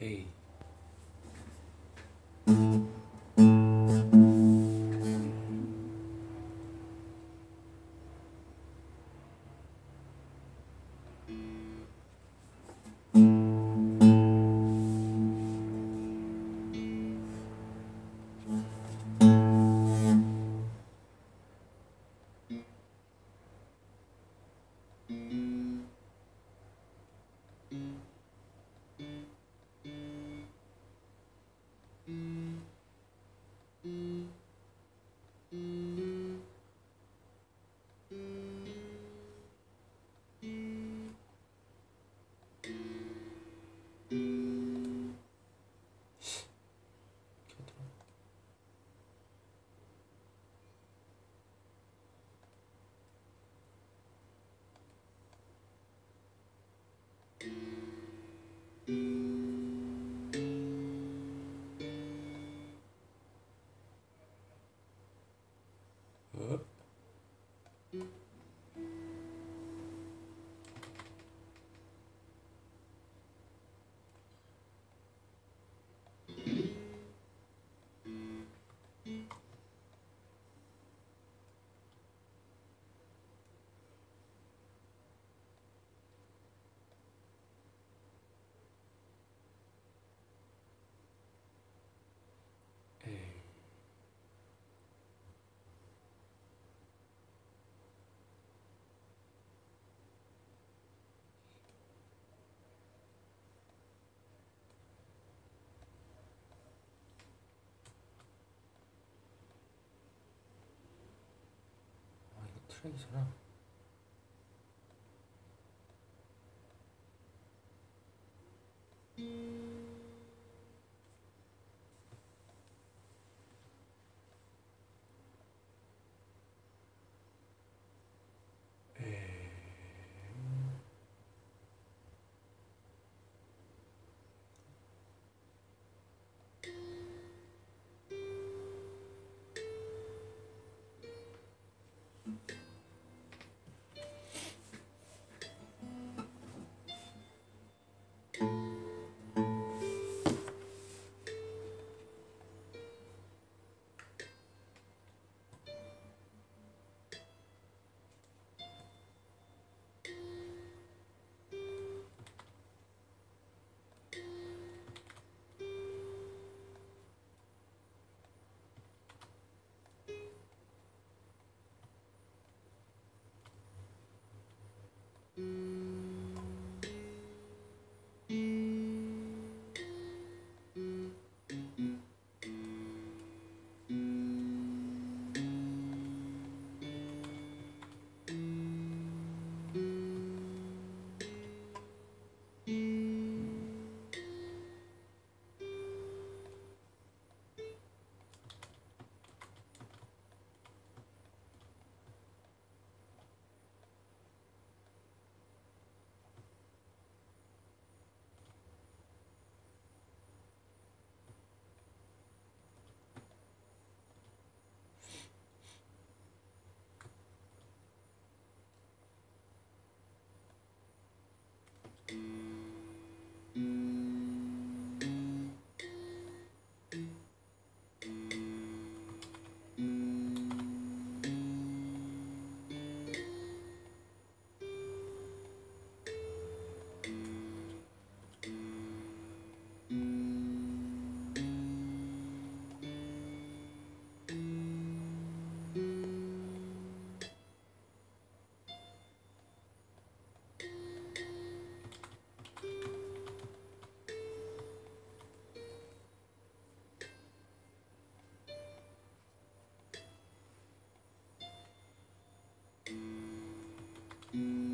A. Up. 睡就了 Mm.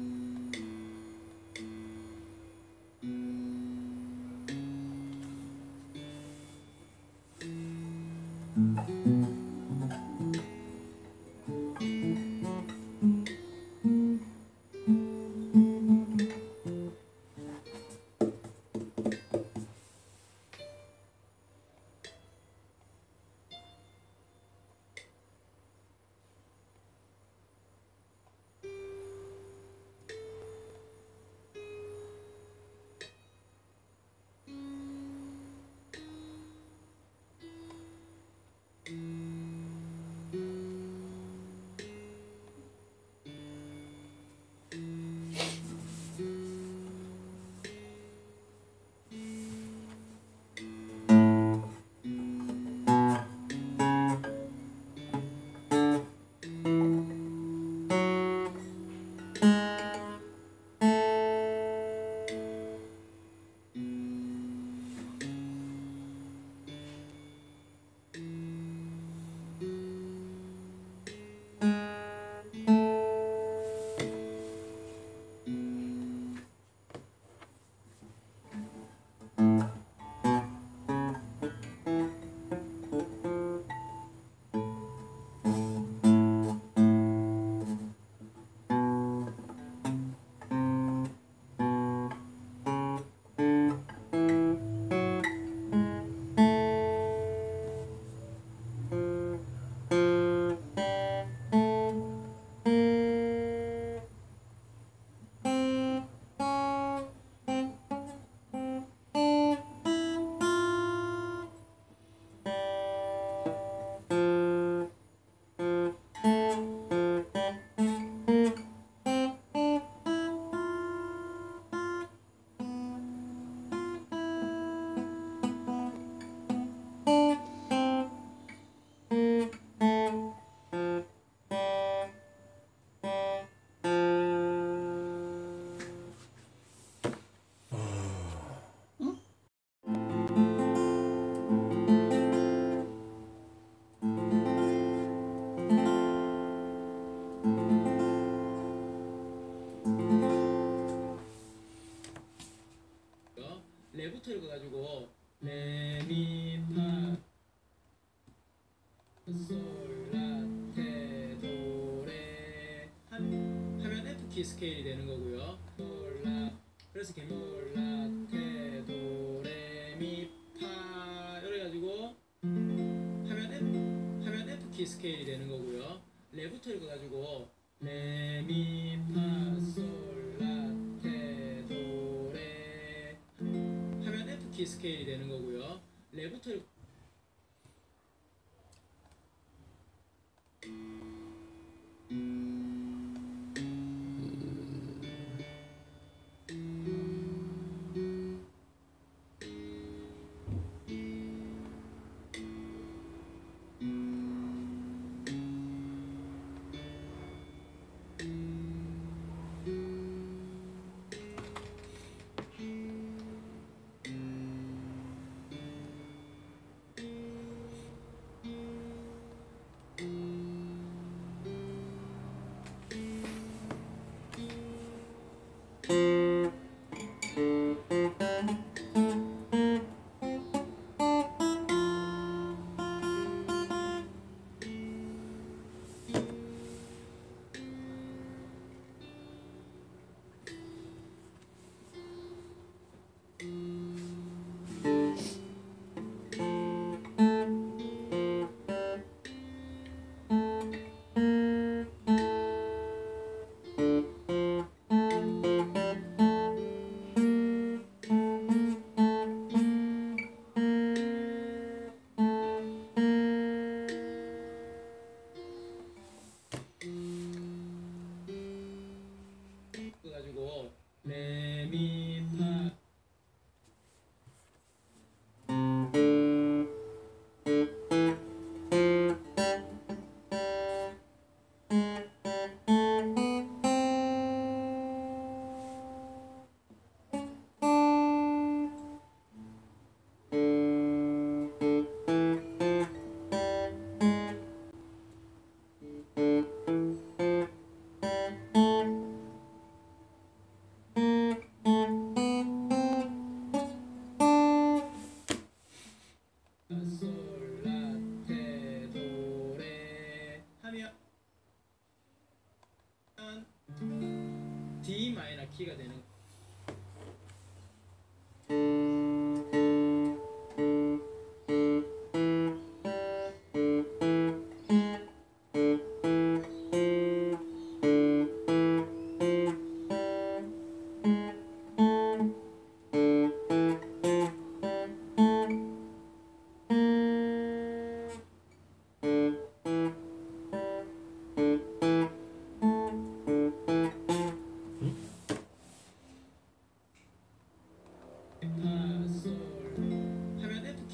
레부터 읽어가지고 레미파 솔라테 도레 하면 F 키 스케일이 되는 거고요. 솔라 그래서 개미 솔라테 도레미파 이래 가지고 하면 F 하면 F 키 스케일이 되는 거고요. 레부터 읽어가지고 레미파 50 스케일이 되는 거고요. 레부터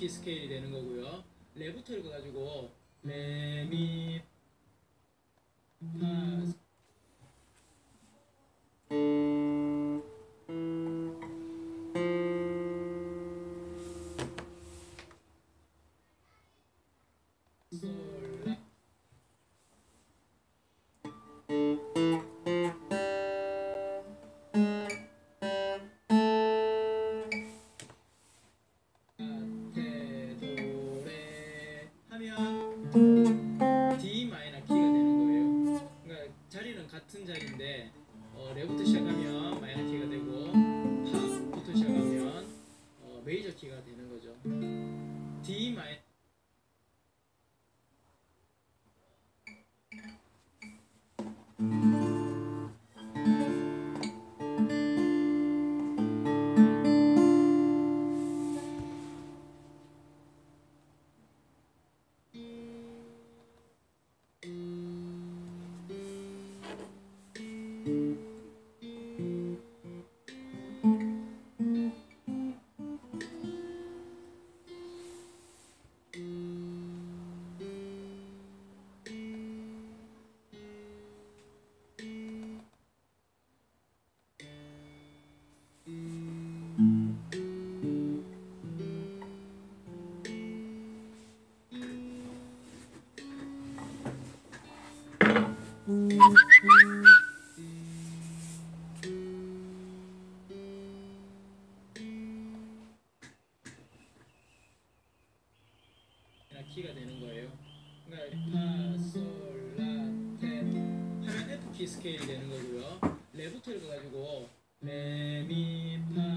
키 스케일이 되는 거고요. 레부터 읽어가지고 레미 파 키가 되는 거예요. 그러니까 파솔라테 하면 F 키 스케일이 되는 거고요. 레부터 읽어가지고 레미 파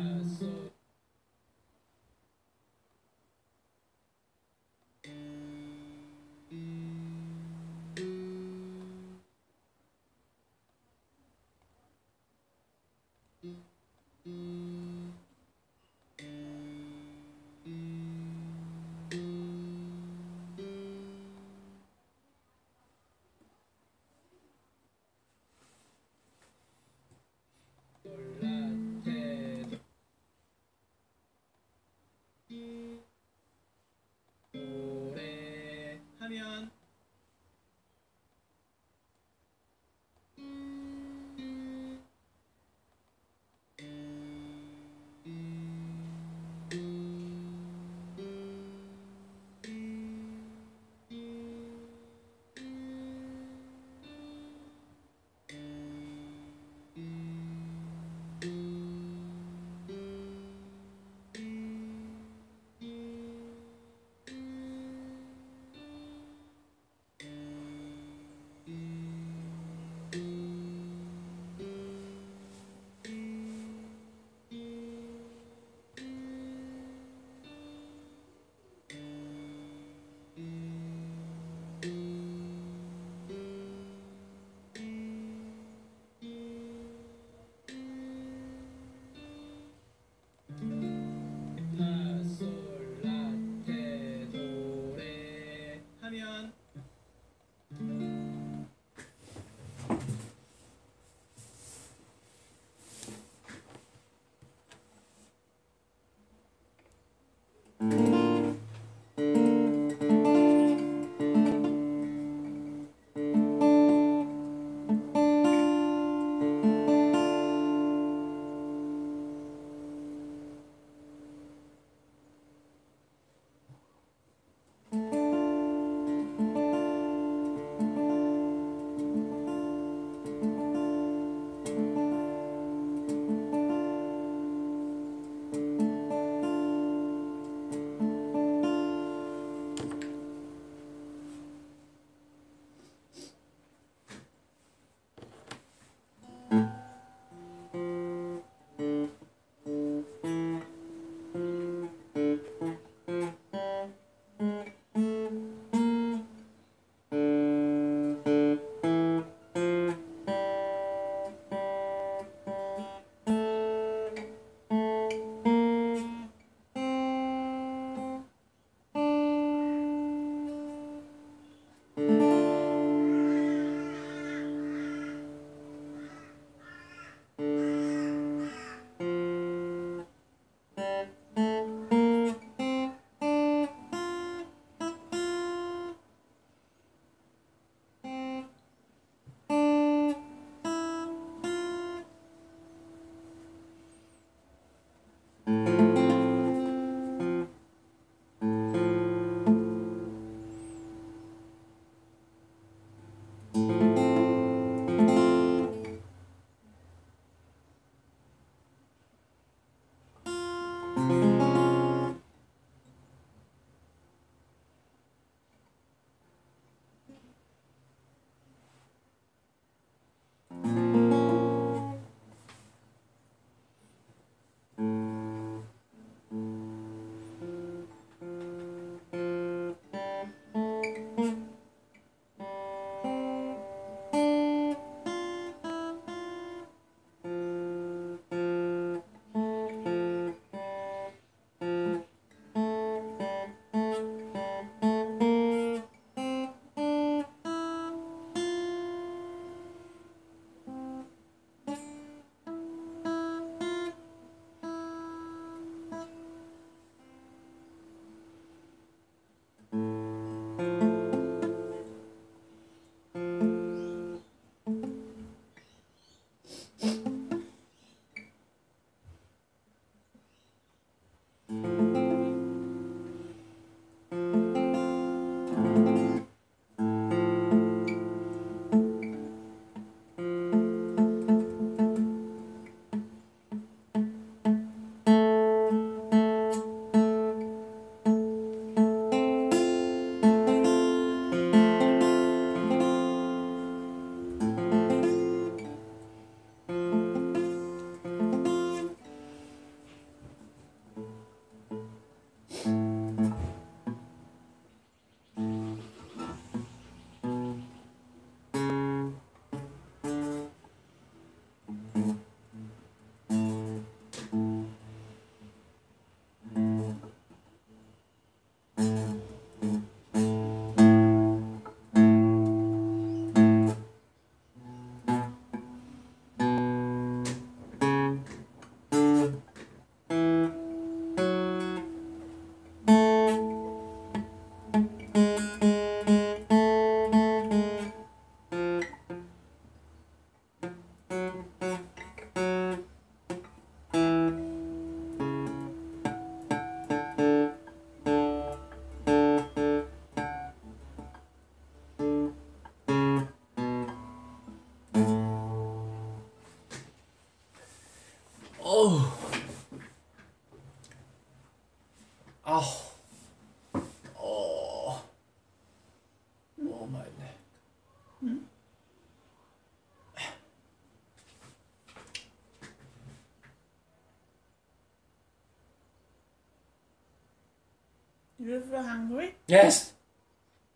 You feel hungry? Yes.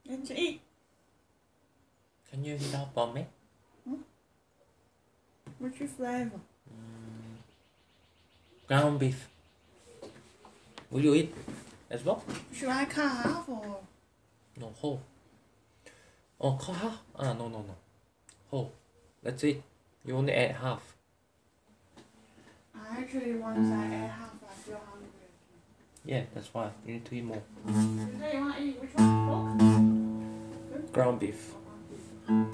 Let's eat. Can you heat up for me? What's your flavor? Ground beef. Will you eat as well? Should I cut half or? No, whole. Oh, cut half? Ah, no, no, no. Whole. That's it. You only ate half. I actually once I half, I hungry. Yeah, that's why. You need to eat more. Today you